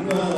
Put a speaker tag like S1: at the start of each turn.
S1: 今の